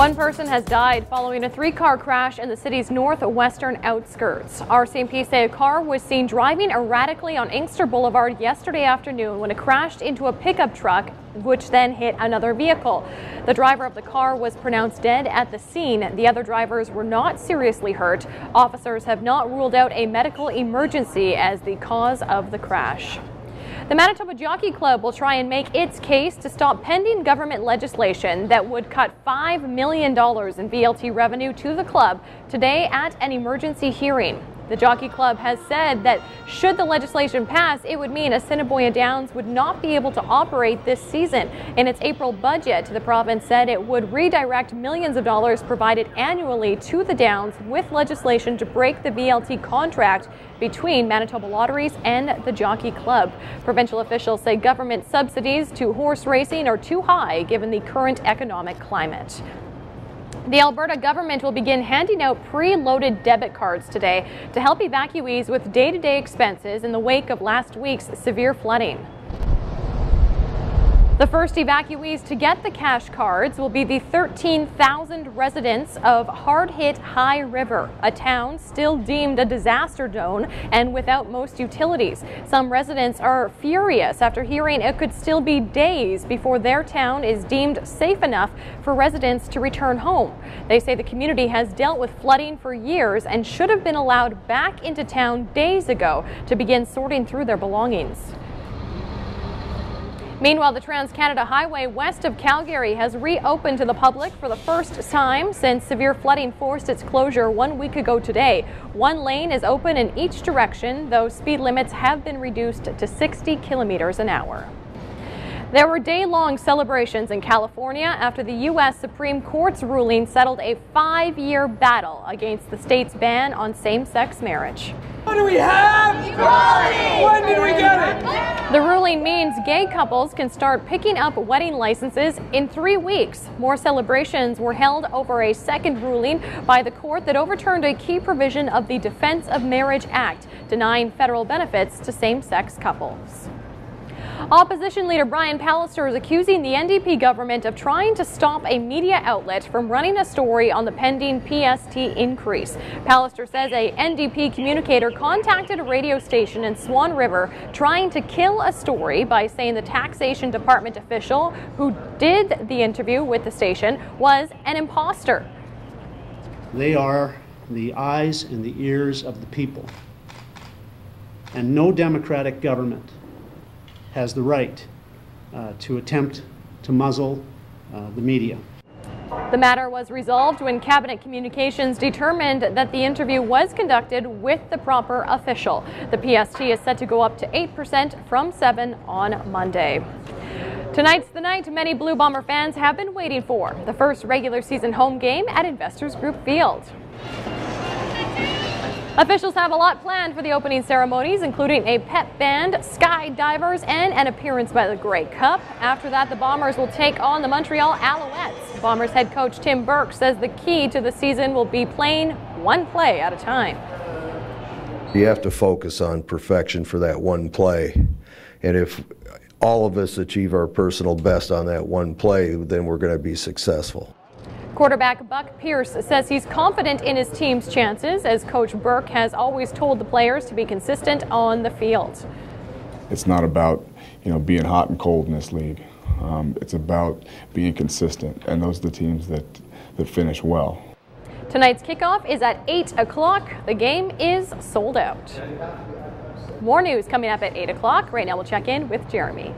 One person has died following a three-car crash in the city's northwestern outskirts. RCMP say a car was seen driving erratically on Inkster Boulevard yesterday afternoon when it crashed into a pickup truck, which then hit another vehicle. The driver of the car was pronounced dead at the scene. The other drivers were not seriously hurt. Officers have not ruled out a medical emergency as the cause of the crash. The Manitoba Jockey Club will try and make its case to stop pending government legislation that would cut $5 million in VLT revenue to the club today at an emergency hearing. The Jockey Club has said that should the legislation pass, it would mean Assiniboia Downs would not be able to operate this season. In its April budget, the province said it would redirect millions of dollars provided annually to the Downs with legislation to break the VLT contract between Manitoba Lotteries and the Jockey Club. Provincial officials say government subsidies to horse racing are too high given the current economic climate. The Alberta government will begin handing out pre-loaded debit cards today to help evacuees with day-to-day -day expenses in the wake of last week's severe flooding. The first evacuees to get the cash cards will be the 13,000 residents of hard-hit High River, a town still deemed a disaster zone and without most utilities. Some residents are furious after hearing it could still be days before their town is deemed safe enough for residents to return home. They say the community has dealt with flooding for years and should have been allowed back into town days ago to begin sorting through their belongings. Meanwhile, the Trans-Canada Highway west of Calgary has reopened to the public for the first time since severe flooding forced its closure one week ago today. One lane is open in each direction, though speed limits have been reduced to 60 kilometers an hour. There were day-long celebrations in California after the U.S. Supreme Court's ruling settled a five-year battle against the state's ban on same-sex marriage. What do we have? Equality! When did we get it? The ruling means gay couples can start picking up wedding licenses in three weeks. More celebrations were held over a second ruling by the court that overturned a key provision of the Defense of Marriage Act, denying federal benefits to same-sex couples. Opposition leader Brian Pallister is accusing the NDP government of trying to stop a media outlet from running a story on the pending PST increase. Pallister says a NDP communicator contacted a radio station in Swan River trying to kill a story by saying the taxation department official who did the interview with the station was an imposter. They are the eyes and the ears of the people. And no democratic government has the right uh, to attempt to muzzle uh, the media. The matter was resolved when Cabinet Communications determined that the interview was conducted with the proper official. The PST is set to go up to 8% from 7 on Monday. Tonight's the night many Blue Bomber fans have been waiting for, the first regular season home game at Investors Group Field. Officials have a lot planned for the opening ceremonies, including a pep band, skydivers, and an appearance by the Grey Cup. After that, the Bombers will take on the Montreal Alouettes. Bombers head coach Tim Burke says the key to the season will be playing one play at a time. You have to focus on perfection for that one play. And if all of us achieve our personal best on that one play, then we're going to be successful. Quarterback Buck Pierce says he's confident in his team's chances as Coach Burke has always told the players to be consistent on the field. It's not about, you know, being hot and cold in this league. Um, it's about being consistent, and those are the teams that, that finish well. Tonight's kickoff is at 8 o'clock. The game is sold out. More news coming up at 8 o'clock. Right now we'll check in with Jeremy.